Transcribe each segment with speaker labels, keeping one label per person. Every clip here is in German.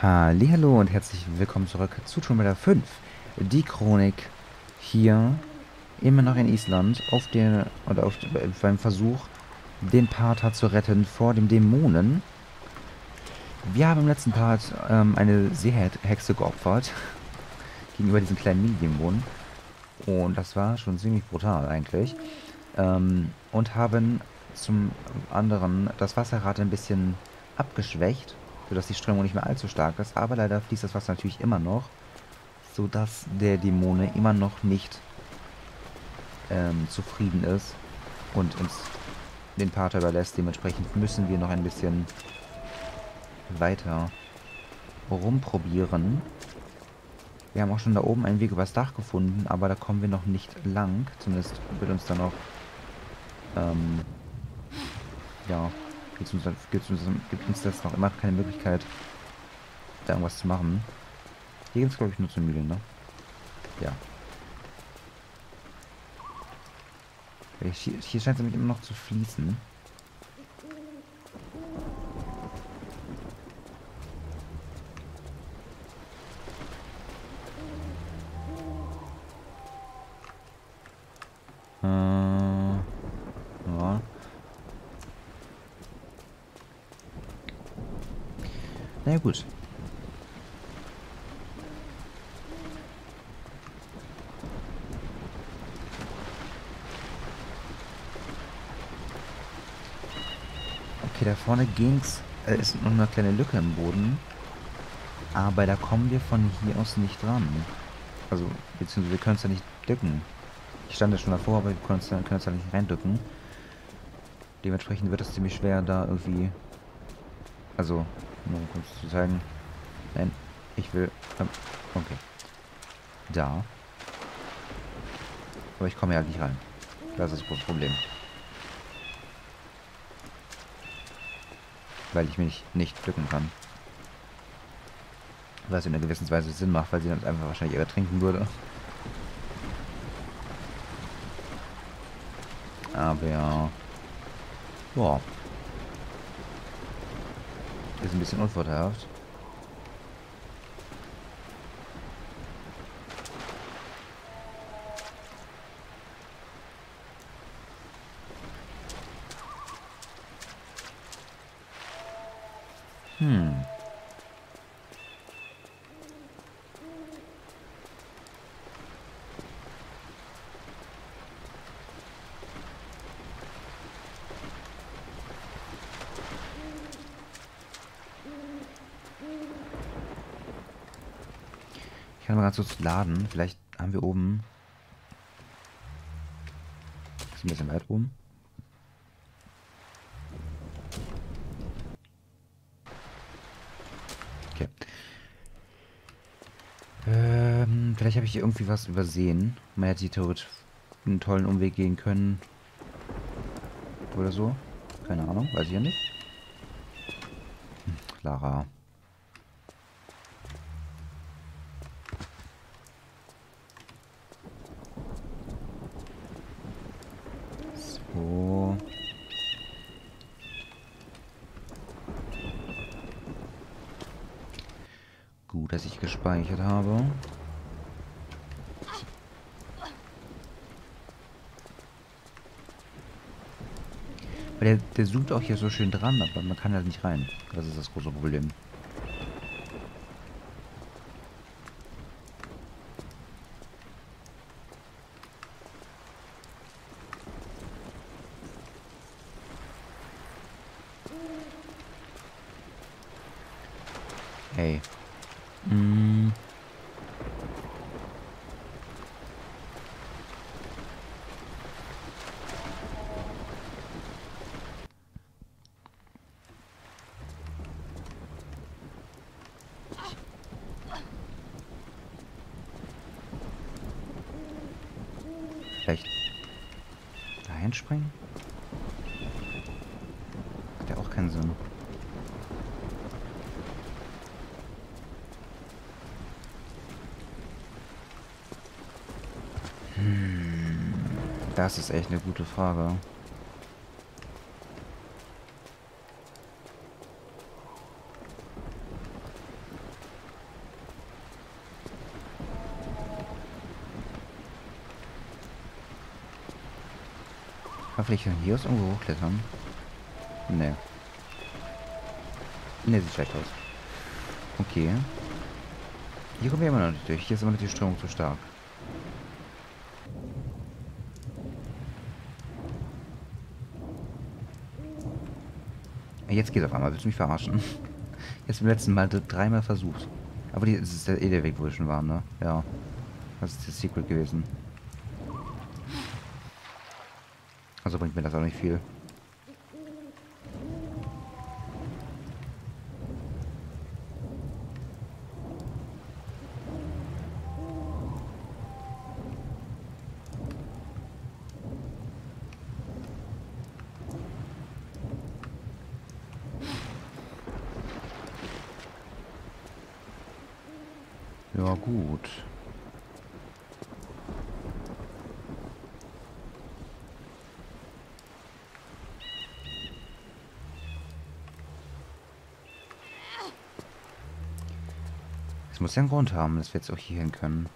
Speaker 1: Hallo und herzlich willkommen zurück zu Tomb Raider 5. Die Chronik hier immer noch in Island auf der oder auf beim Versuch den Pater zu retten vor dem Dämonen. Wir haben im letzten Part ähm, eine Seehexe geopfert gegenüber diesen kleinen Mini-Dämonen und das war schon ziemlich brutal eigentlich ähm, und haben zum anderen das Wasserrad ein bisschen abgeschwächt sodass die Strömung nicht mehr allzu stark ist. Aber leider fließt das Wasser natürlich immer noch, sodass der Dämone immer noch nicht ähm, zufrieden ist und uns den Pater überlässt. Dementsprechend müssen wir noch ein bisschen weiter rumprobieren. Wir haben auch schon da oben einen Weg übers Dach gefunden, aber da kommen wir noch nicht lang. Zumindest wird uns da noch ähm, ja, gibt uns, gibt, uns, gibt uns das noch immer keine Möglichkeit, da irgendwas zu machen. Hier gibt es, glaube ich, nur zu Mühlen, ne? Ja. Hier, hier scheint es nämlich immer noch zu fließen. Na ja, gut. Okay, da vorne ging's. Es äh, ist noch eine kleine Lücke im Boden. Aber da kommen wir von hier aus nicht dran. Also, beziehungsweise wir können es ja nicht dücken. Ich stand ja schon davor, aber wir können es ja nicht reindücken. Dementsprechend wird es ziemlich schwer, da irgendwie... Also, nur um kurz zu zeigen. Nein, ich will... Ähm, okay. Da. Aber ich komme ja nicht rein. Das ist das Problem. Weil ich mich nicht drücken kann. Was in einer gewissen Weise Sinn macht, weil sie dann einfach wahrscheinlich ertrinken würde. Aber ja. Boah. Ist ein bisschen unvorteilhaft. Hm. Mal ganz kurz laden. Vielleicht haben wir oben... Ist ein bisschen weit oben. Okay. Ähm, vielleicht habe ich hier irgendwie was übersehen. Man hätte hier theoretisch einen tollen Umweg gehen können. Oder so. Keine Ahnung, weiß ich ja nicht. Hm, Lara. Dass ich gespeichert habe. Der, der zoomt auch hier so schön dran, aber man kann da nicht rein. Das ist das große Problem. Hey. Mm. Das ist echt eine gute Frage. Hoffentlich kann hier aus irgendwo hochklettern. Nee. Ne, sieht schlecht aus. Okay. Hier kommen wir immer noch nicht durch. Hier ist immer noch die Strömung zu stark. Jetzt geht auf einmal. Willst du mich verarschen? Jetzt beim letzten Mal dreimal versucht. Aber die, das ist ja eh der Weg, wo wir schon waren, ne? Ja. Das ist das Secret gewesen. Also bringt mir das auch nicht viel. Gut. Es muss ja einen Grund haben, dass wir jetzt auch hier hin können.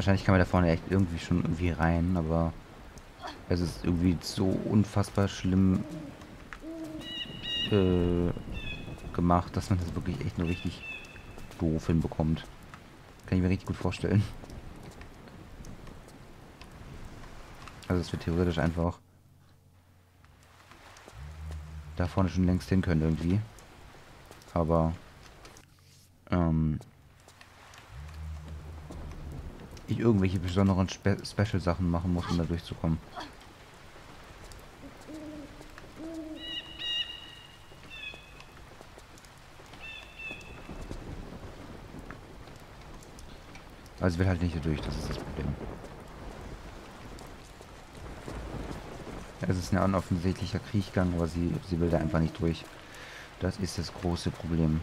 Speaker 1: Wahrscheinlich kann man da vorne echt irgendwie schon irgendwie rein, aber es ist irgendwie so unfassbar schlimm äh, gemacht, dass man das wirklich echt nur richtig doof hinbekommt. Kann ich mir richtig gut vorstellen. Also es wird theoretisch einfach da vorne schon längst hin können irgendwie. Aber ähm, ich irgendwelche besonderen Spe Special-Sachen machen muss, um da durchzukommen. Also will halt nicht hier durch, das ist das Problem. Es ist ein unoffensichtlicher Kriechgang, aber sie, sie will da einfach nicht durch. Das ist das große Problem.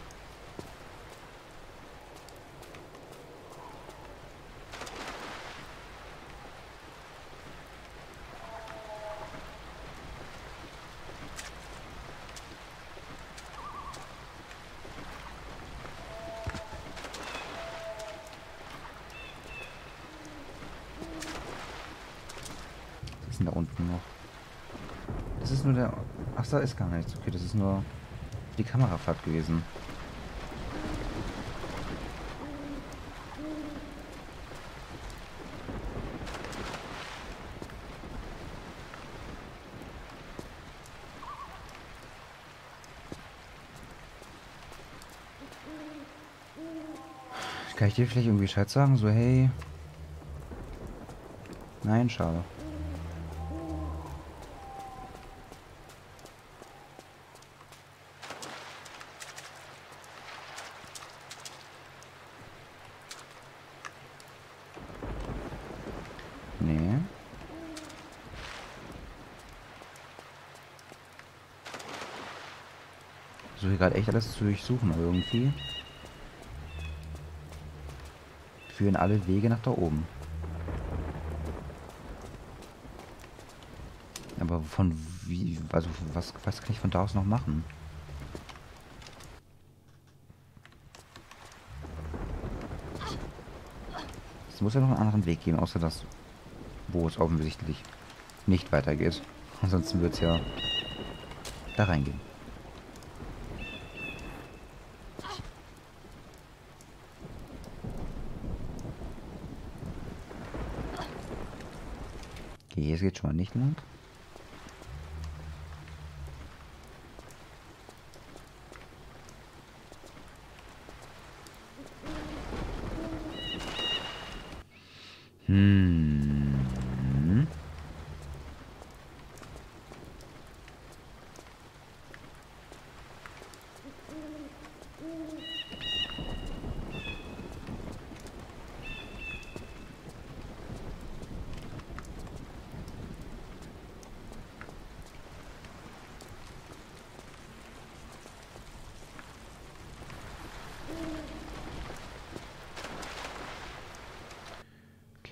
Speaker 1: Denn da unten noch? Das ist nur der... Ach, da ist gar nichts. Okay, das ist nur die Kamerafahrt gewesen. Kann ich dir vielleicht irgendwie Bescheid sagen? So, hey... Nein, schade. Nee. Versuche gerade echt alles zu durchsuchen, irgendwie führen alle Wege nach da oben. Aber von wie, also was, was kann ich von da aus noch machen? Es muss ja noch einen anderen Weg geben, außer das, wo es offensichtlich nicht weitergeht. Ansonsten wird es ja da reingehen. Okay, hier geht schon mal nicht lang.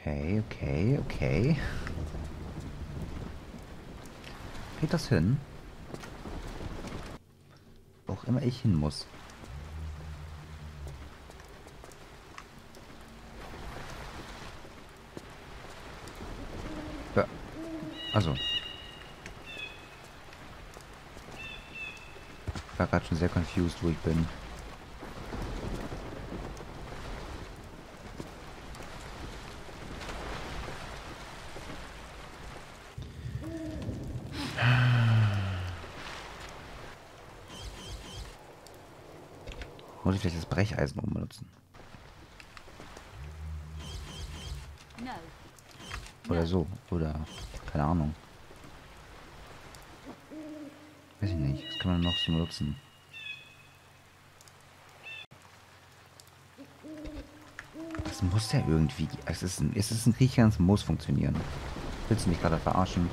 Speaker 1: Okay, okay, okay. Geht das hin? Oh, auch immer ich hin muss. Ja. Also. Ich war gerade schon sehr confused, wo ich bin. Muss ich vielleicht das Brecheisen umbenutzen? Oder so. Oder keine Ahnung. Weiß ich nicht. Was kann man noch so nutzen? Das muss ja irgendwie... Es ist ein, es ist ein Griecher, es muss funktionieren. Willst du mich gerade verarschen?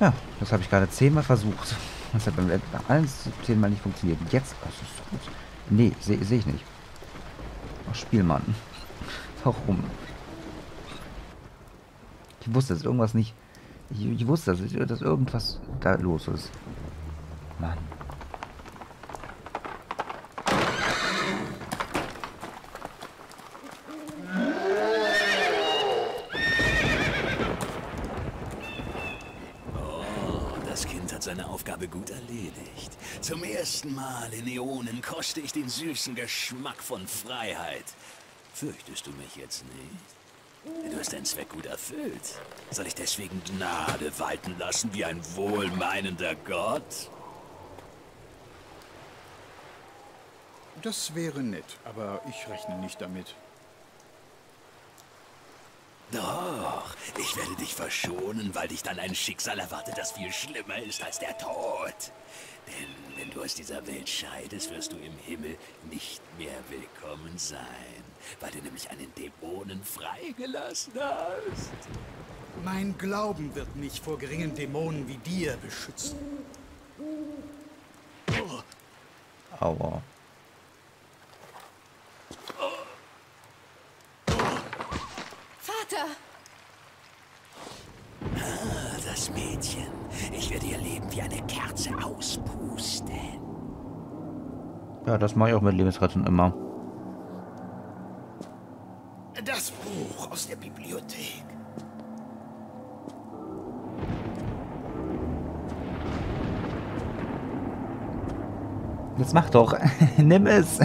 Speaker 1: Ja, das habe ich gerade zehnmal versucht. Das hat beim allen zehnmal nicht funktioniert. Jetzt, das ist gut. Nee, sehe seh ich nicht. Ach, Spielmann. Warum? Ich wusste, dass irgendwas nicht... Ich, ich wusste, dass, dass irgendwas da los ist. Mann.
Speaker 2: seine Aufgabe gut erledigt. Zum ersten Mal in Äonen koste ich den süßen Geschmack von Freiheit. Fürchtest du mich jetzt nicht? Du hast deinen Zweck gut erfüllt. Soll ich deswegen Gnade walten lassen wie ein wohlmeinender Gott?
Speaker 3: Das wäre nett, aber ich rechne nicht damit.
Speaker 2: Doch, ich werde dich verschonen, weil dich dann ein Schicksal erwartet, das viel schlimmer ist als der Tod. Denn wenn du aus dieser Welt scheidest, wirst du im Himmel nicht mehr willkommen sein, weil du nämlich einen Dämonen freigelassen hast.
Speaker 3: Mein Glauben wird mich vor geringen Dämonen wie dir beschützen.
Speaker 1: Aua.
Speaker 4: Vater!
Speaker 2: Ah, das Mädchen. Ich werde ihr Leben wie eine Kerze auspusten.
Speaker 1: Ja, das mache ich auch mit Lebensretten immer.
Speaker 2: Das Buch aus der Bibliothek.
Speaker 1: Jetzt mach doch. Nimm es.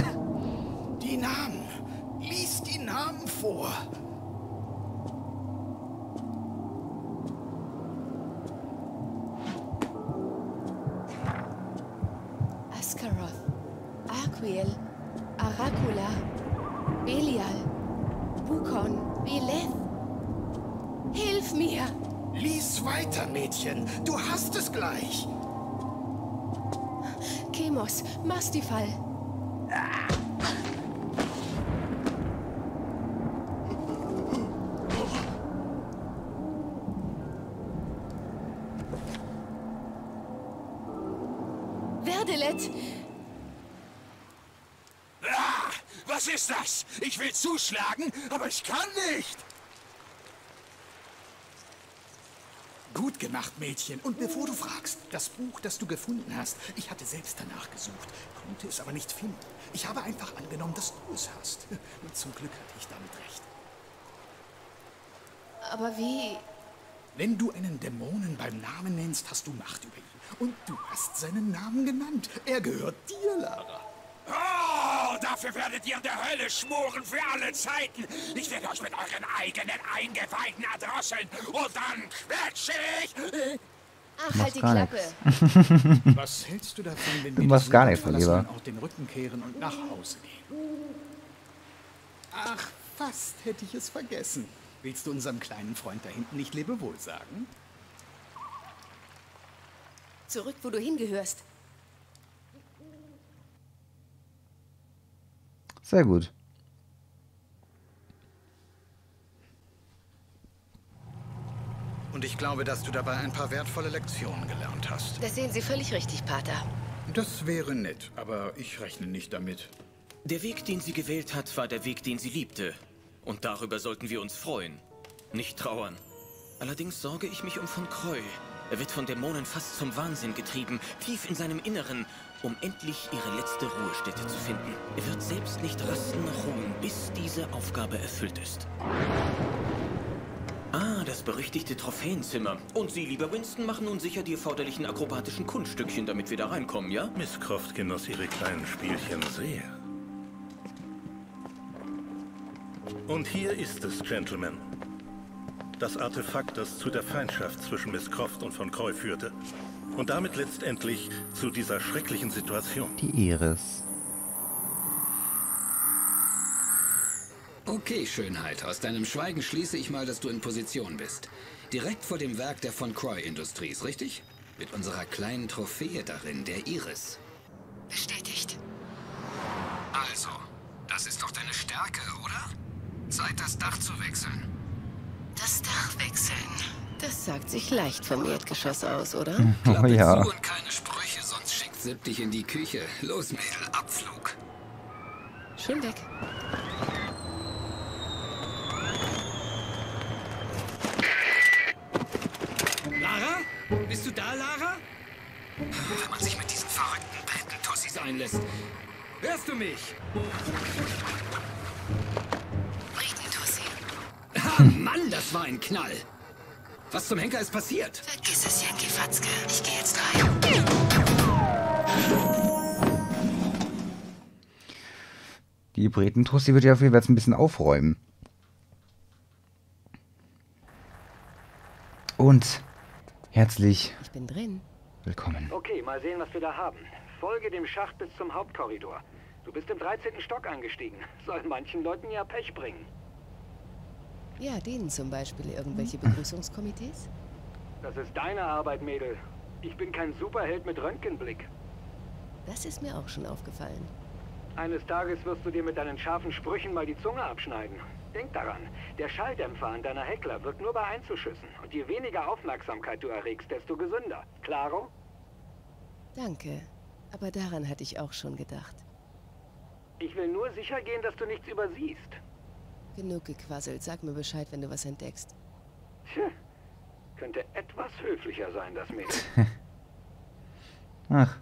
Speaker 4: Verdelet!
Speaker 2: Ah, was ist das? Ich will zuschlagen, aber ich kann nicht.
Speaker 3: Gut gemacht, Mädchen. Und bevor du fragst, das Buch, das du gefunden hast, ich hatte selbst danach gesucht, konnte es aber nicht finden. Ich habe einfach angenommen, dass du es hast. Und zum Glück hatte ich damit recht.
Speaker 4: Aber wie...
Speaker 3: Wenn du einen Dämonen beim Namen nennst, hast du Macht über ihn. Und du hast seinen Namen genannt. Er gehört dir, Lara.
Speaker 2: Dafür werdet ihr in der Hölle schmoren für alle Zeiten. Ich werde euch mit euren eigenen Eingeweiden erdrosseln und dann quetsche ich.
Speaker 4: Ach, halt die Klappe.
Speaker 3: Was hältst du davon, wenn
Speaker 1: Du
Speaker 3: wir
Speaker 1: gar nichts, lieber.
Speaker 3: Ort den Rücken kehren und nach Hause gehen? Ach, fast hätte ich es vergessen. Willst du unserem kleinen Freund da hinten nicht Lebewohl sagen?
Speaker 4: Zurück, wo du hingehörst.
Speaker 1: Sehr gut.
Speaker 3: Und ich glaube, dass du dabei ein paar wertvolle Lektionen gelernt hast.
Speaker 4: Das sehen Sie völlig richtig, Pater.
Speaker 3: Das wäre nett, aber ich rechne nicht damit.
Speaker 5: Der Weg, den sie gewählt hat, war der Weg, den sie liebte. Und darüber sollten wir uns freuen, nicht trauern. Allerdings sorge ich mich um von Kreu. Er wird von Dämonen fast zum Wahnsinn getrieben, tief in seinem Inneren, um endlich ihre letzte Ruhestätte zu finden. Er wird selbst nicht rasten noch ruhen, bis diese Aufgabe erfüllt ist. Ah, das berüchtigte Trophäenzimmer. Und Sie, lieber Winston, machen nun sicher die erforderlichen akrobatischen Kunststückchen, damit wir da reinkommen, ja?
Speaker 6: Miss Croft genoss ihre kleinen Spielchen sehr. Und hier ist es, Gentlemen. Das Artefakt, das zu der Feindschaft zwischen Miss Croft und von Croy führte. Und damit letztendlich zu dieser schrecklichen Situation.
Speaker 1: Die Iris.
Speaker 7: Okay, Schönheit. Aus deinem Schweigen schließe ich mal, dass du in Position bist. Direkt vor dem Werk der von Croy Industries, richtig? Mit unserer kleinen Trophäe darin, der Iris.
Speaker 4: Bestätigt.
Speaker 7: Also, das ist doch deine Stärke, oder? Zeit, das Dach zu wechseln.
Speaker 4: Das Dach wechseln. Das sagt sich leicht vom Erdgeschoss aus, oder?
Speaker 1: Oh ja.
Speaker 7: zu und keine Sprüche, sonst schickt Sipp dich in die Küche. Los, Mädel, Abflug.
Speaker 4: Schon weg.
Speaker 7: Lara? Bist du da, Lara? Wenn man sich mit diesen verrückten Briten-Tussis einlässt. Hörst du mich? Mann, das war ein Knall. Was zum Henker ist passiert?
Speaker 4: Vergiss es, Yankee Fatzke. Ich gehe jetzt rein.
Speaker 1: Die Bretentussi wird ja auf jeden Fall jetzt ein bisschen aufräumen. Und herzlich
Speaker 4: Ich bin drin.
Speaker 1: willkommen.
Speaker 8: Okay, mal sehen, was wir da haben. Folge dem Schacht bis zum Hauptkorridor. Du bist im 13. Stock angestiegen. Soll manchen Leuten ja Pech bringen.
Speaker 4: Ja, denen zum Beispiel irgendwelche Begrüßungskomitees?
Speaker 8: Das ist deine Arbeit, Mädel. Ich bin kein Superheld mit Röntgenblick.
Speaker 4: Das ist mir auch schon aufgefallen.
Speaker 8: Eines Tages wirst du dir mit deinen scharfen Sprüchen mal die Zunge abschneiden. Denk daran, der Schalldämpfer an deiner Heckler wirkt nur bei Einzelschüssen. Und je weniger Aufmerksamkeit du erregst, desto gesünder. Klaro?
Speaker 4: Danke. Aber daran hatte ich auch schon gedacht.
Speaker 8: Ich will nur sicher gehen, dass du nichts übersiehst.
Speaker 4: Genug gequasselt. Sag mir Bescheid, wenn du was entdeckst.
Speaker 8: Tja, könnte etwas höflicher sein, das Mädel.
Speaker 1: Ach.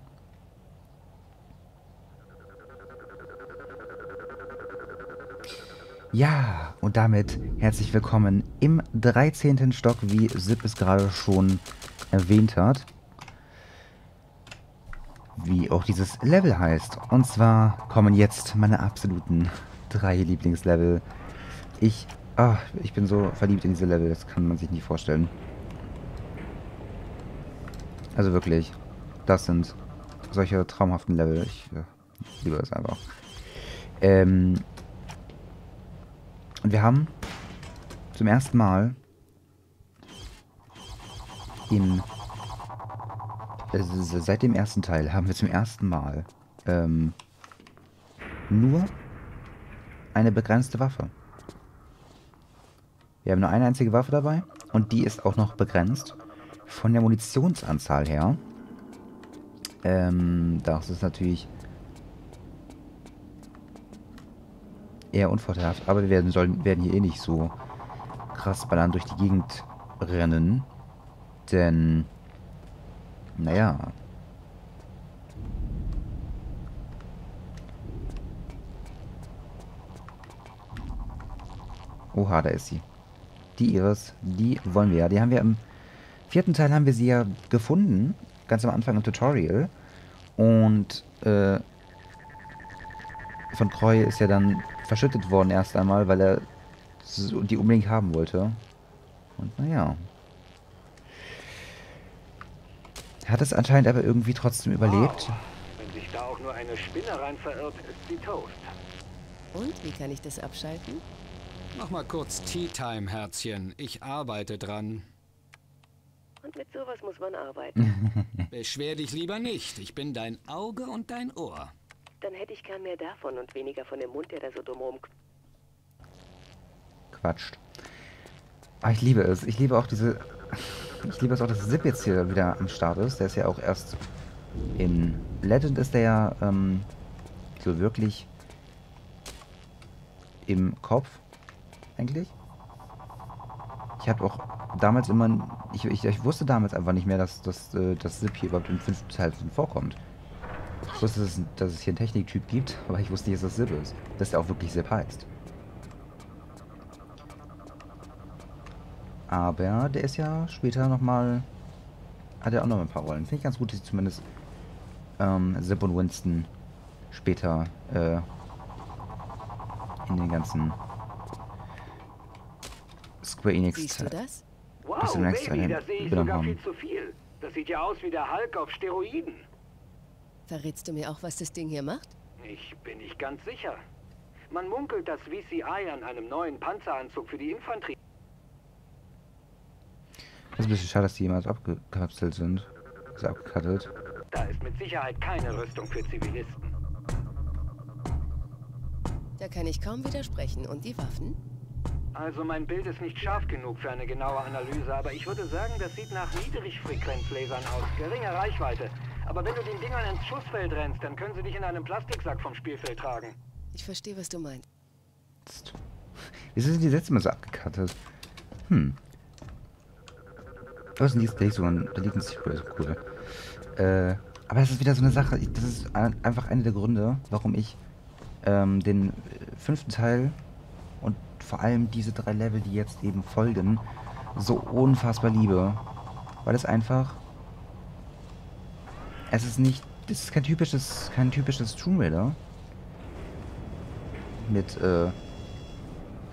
Speaker 1: Ja, und damit herzlich willkommen im 13. Stock, wie Sip es gerade schon erwähnt hat. Wie auch dieses Level heißt. Und zwar kommen jetzt meine absoluten drei Lieblingslevel. Ich, ah, ich bin so verliebt in diese Level, das kann man sich nicht vorstellen. Also wirklich, das sind solche traumhaften Level. Ich äh, liebe es einfach. Ähm, und wir haben zum ersten Mal in also seit dem ersten Teil haben wir zum ersten Mal ähm, nur eine begrenzte Waffe. Wir haben nur eine einzige Waffe dabei und die ist auch noch begrenzt von der Munitionsanzahl her. Ähm, das ist natürlich eher unvorteilhaft, aber wir werden, sollen, werden hier eh nicht so krass ballern durch die Gegend rennen. Denn, naja. Oha, da ist sie. Die Iris, die wollen wir ja. Die haben wir im vierten Teil haben wir sie ja gefunden. Ganz am Anfang im Tutorial. Und, äh, von Croy ist ja dann verschüttet worden erst einmal, weil er die unbedingt haben wollte. Und naja. Er hat es anscheinend aber irgendwie trotzdem überlebt.
Speaker 8: Wow. Wenn sich da auch nur eine Spinne rein verirrt, ist sie Toast.
Speaker 4: Und wie kann ich das abschalten?
Speaker 7: Mach mal kurz Tea Time, Herzchen. Ich arbeite dran.
Speaker 4: Und mit sowas muss man arbeiten.
Speaker 7: Beschwer dich lieber nicht. Ich bin dein Auge und dein Ohr.
Speaker 4: Dann hätte ich gern mehr davon und weniger von dem Mund, der da so dumm rum...
Speaker 1: Quatscht. Aber ich liebe es. Ich liebe auch diese. Ich liebe es auch, dass Zip jetzt hier wieder am Start ist. Der ist ja auch erst in Legend ist der ja ähm, so wirklich im Kopf eigentlich. Ich habe auch damals immer Ich, ich, ich wusste damals einfach nicht mehr, dass, dass, äh, das Zip hier überhaupt im fünften Teil vorkommt. Ich wusste, dass es, dass es hier einen Techniktyp gibt, aber ich wusste nicht, dass das Zip ist. Dass der auch wirklich Zip heißt. Aber der ist ja später nochmal... Hat er auch noch ein paar Rollen. Finde ich ganz gut, dass sie zumindest ähm, Zip und Winston später äh, in den ganzen Square Enix
Speaker 4: Siehst du das?
Speaker 8: Wow,
Speaker 1: Bis
Speaker 8: Baby, das sehe ich sogar
Speaker 1: haben.
Speaker 8: viel zu viel. Das sieht ja aus wie der Hulk auf Steroiden.
Speaker 4: Verrätst du mir auch, was das Ding hier macht?
Speaker 8: Ich bin nicht ganz sicher. Man munkelt, dass VCI an einem neuen Panzeranzug für die Infanterie
Speaker 1: Das ist ein bisschen schade, dass die jemals abgekapselt sind. Also abgekattet.
Speaker 8: Da ist mit Sicherheit keine Rüstung für Zivilisten.
Speaker 4: Da kann ich kaum widersprechen. Und die Waffen?
Speaker 8: Also mein Bild ist nicht scharf genug für eine genaue Analyse, aber ich würde sagen, das sieht nach Niedrigfrequenzlasern aus. Geringe Reichweite. Aber wenn du den Dingern ins Schussfeld rennst, dann können sie dich in einem Plastiksack vom Spielfeld tragen.
Speaker 4: Ich verstehe, was du meinst.
Speaker 1: Wieso sind die Sätze immer so abgekattet? Hm. Was ist denn liegt so ein, da liegt ein Secret, so cool. Äh, aber das ist wieder so eine Sache, ich- das ist ein, einfach einer der Gründe, warum ich ähm, den fünften Teil vor allem diese drei Level, die jetzt eben folgen, so unfassbar liebe. Weil es einfach. Es ist nicht. Es ist kein typisches, kein typisches Tomb Raider. Mit, äh,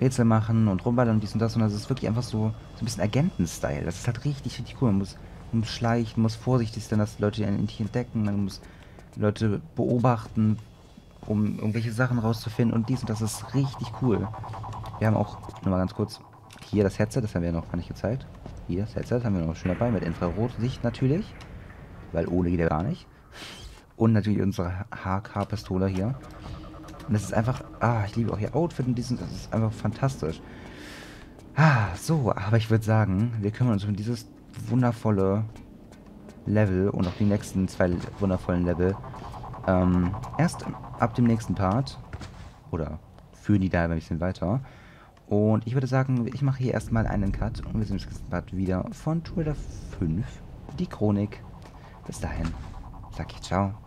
Speaker 1: Rätsel machen und rumballern und dies und das, sondern es ist wirklich einfach so, so ein bisschen Agenten-Style. Das ist halt richtig, richtig cool. Man muss, man muss schleichen, muss vorsichtig sein, dass Leute einen nicht entdecken, man muss Leute beobachten, um irgendwelche Sachen rauszufinden und dies und das ist richtig cool. Wir haben auch, nur mal ganz kurz, hier das Headset, das haben wir noch gar nicht gezeigt. Hier das Headset haben wir noch schön dabei, mit Infrarotsicht natürlich, weil ohne geht er gar nicht. Und natürlich unsere HK-Pistole hier. Und das ist einfach, ah, ich liebe auch ihr Outfit und diesen, das ist einfach fantastisch. Ah, so, aber ich würde sagen, wir kümmern uns um dieses wundervolle Level und auch die nächsten zwei wundervollen Level ähm, erst ab dem nächsten Part. Oder führen die da ein bisschen weiter. Und ich würde sagen, ich mache hier erstmal einen Cut und wir sehen uns nächsten Part wieder von Twitter 5, die Chronik. Bis dahin, sag ich ciao.